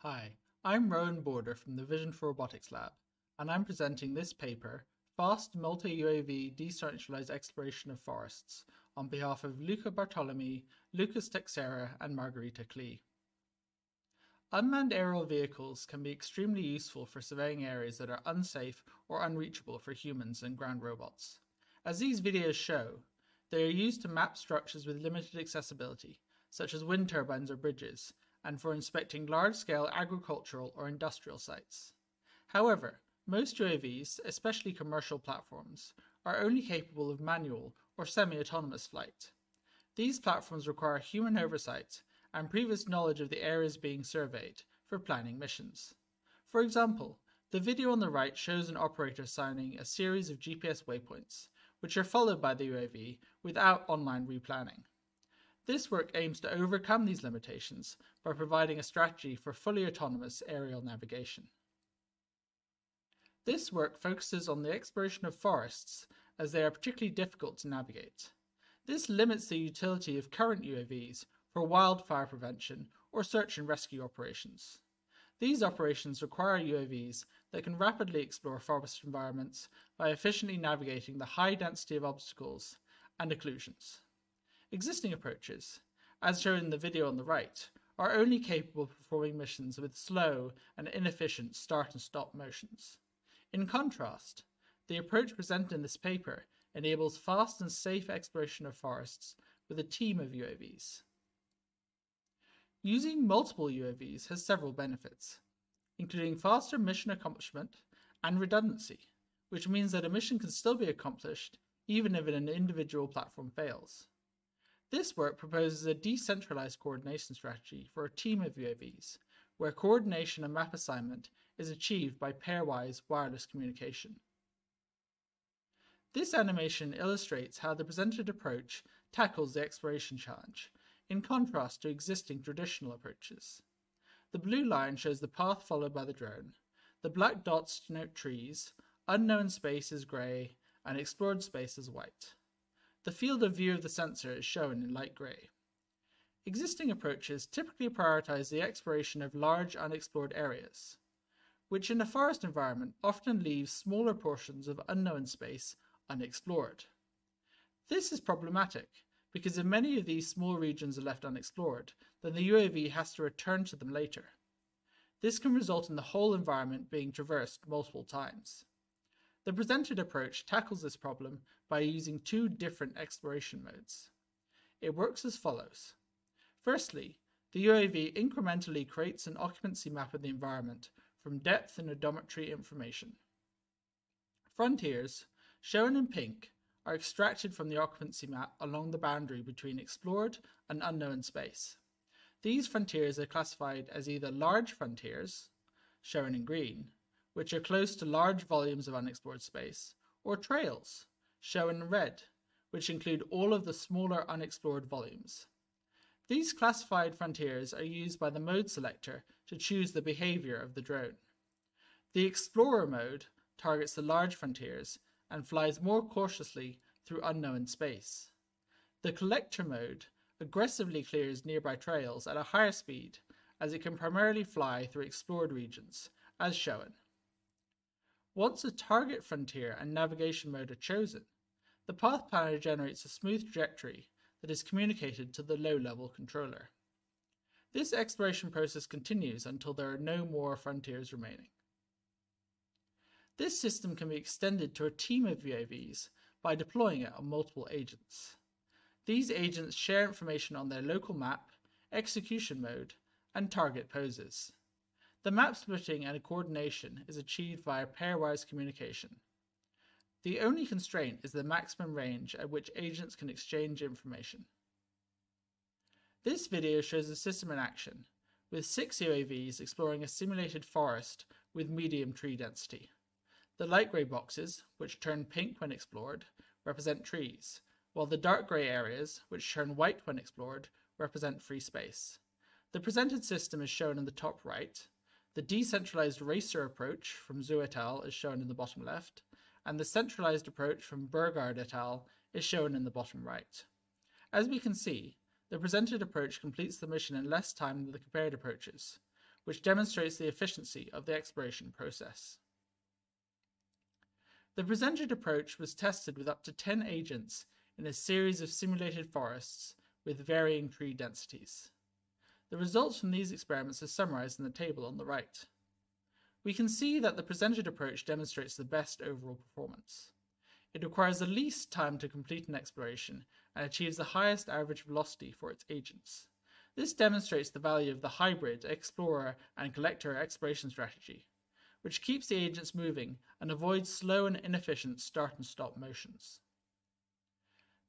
Hi, I'm Rowan Border from the Vision for Robotics Lab, and I'm presenting this paper, Fast Multi-UAV Decentralized Exploration of Forests, on behalf of Luca Bartolomei, Lucas Teixeira, and Margarita Chli. Unmanned aerial vehicles can be extremely useful for surveying areas that are unsafe or unreachable for humans and ground robots. As these videos show, they are used to map structures with limited accessibility, such as wind turbines or bridges, and for inspecting large-scale agricultural or industrial sites. However, most UAVs, especially commercial platforms, are only capable of manual or semi-autonomous flight. These platforms require human oversight and previous knowledge of the areas being surveyed for planning missions. For example, the video on the right shows an operator signing a series of GPS waypoints, which are followed by the UAV without online replanning. This work aims to overcome these limitations by providing a strategy for fully autonomous aerial navigation. This work focuses on the exploration of forests as they are particularly difficult to navigate. This limits the utility of current UAVs for wildfire prevention or search and rescue operations. These operations require UAVs that can rapidly explore forest environments by efficiently navigating the high density of obstacles and occlusions. Existing approaches, as shown in the video on the right, are only capable of performing missions with slow and inefficient start and stop motions. In contrast, the approach presented in this paper enables fast and safe exploration of forests with a team of UAVs. Using multiple UAVs has several benefits, including faster mission accomplishment and redundancy, which means that a mission can still be accomplished even if an individual platform fails. This work proposes a decentralized coordination strategy for a team of UAVs, where coordination and map assignment is achieved by pairwise wireless communication. This animation illustrates how the presented approach tackles the exploration challenge, in contrast to existing traditional approaches. The blue line shows the path followed by the drone, the black dots denote trees, unknown space is grey, and explored space is white. The field of view of the sensor is shown in light grey. Existing approaches typically prioritize the exploration of large unexplored areas, which in a forest environment often leaves smaller portions of unknown space unexplored. This is problematic because if many of these small regions are left unexplored, then the UAV has to return to them later. This can result in the whole environment being traversed multiple times. The presented approach tackles this problem by using two different exploration modes. It works as follows. Firstly, the UAV incrementally creates an occupancy map of the environment from depth and odometry information. Frontiers, shown in pink, are extracted from the occupancy map along the boundary between explored and unknown space. These frontiers are classified as either large frontiers, shown in green, which are close to large volumes of unexplored space, or trails, shown in red, which include all of the smaller unexplored volumes. These classified frontiers are used by the mode selector to choose the behavior of the drone. The Explorer mode targets the large frontiers and flies more cautiously through unknown space. The Collector mode aggressively clears nearby trails at a higher speed as it can primarily fly through explored regions, as shown. Once a target frontier and navigation mode are chosen, the path planner generates a smooth trajectory that is communicated to the low-level controller. This exploration process continues until there are no more frontiers remaining. This system can be extended to a team of UAVs by deploying it on multiple agents. These agents share information on their local map, execution mode, and target poses. The map splitting and coordination is achieved via pairwise communication. The only constraint is the maximum range at which agents can exchange information. This video shows the system in action, with six UAVs exploring a simulated forest with medium tree density. The light grey boxes, which turn pink when explored, represent trees, while the dark grey areas, which turn white when explored, represent free space. The presented system is shown in the top right, the decentralized racer approach from Zhou et al. is shown in the bottom left, and the centralized approach from Burgard et al. is shown in the bottom right. As we can see, the presented approach completes the mission in less time than the compared approaches, which demonstrates the efficiency of the exploration process. The presented approach was tested with up to 10 agents in a series of simulated forests with varying tree densities. The results from these experiments are summarized in the table on the right. We can see that the presented approach demonstrates the best overall performance. It requires the least time to complete an exploration and achieves the highest average velocity for its agents. This demonstrates the value of the hybrid explorer and collector exploration strategy, which keeps the agents moving and avoids slow and inefficient start and stop motions.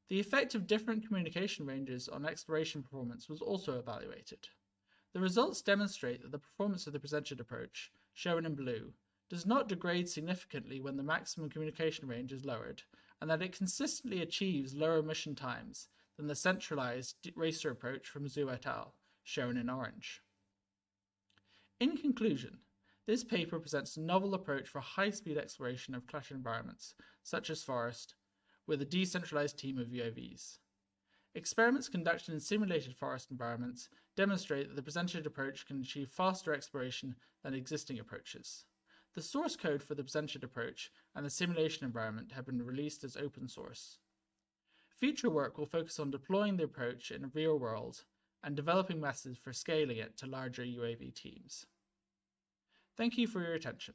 The effect of different communication ranges on exploration performance was also evaluated. The results demonstrate that the performance of the presented approach, shown in blue, does not degrade significantly when the maximum communication range is lowered, and that it consistently achieves lower mission times than the centralized racer approach from Zhou et al., shown in orange. In conclusion, this paper presents a novel approach for high-speed exploration of cluttered environments, such as forest, with a decentralized team of UAVs. Experiments conducted in simulated forest environments demonstrate that the presented approach can achieve faster exploration than existing approaches. The source code for the presented approach and the simulation environment have been released as open source. Future work will focus on deploying the approach in the real world and developing methods for scaling it to larger UAV teams. Thank you for your attention.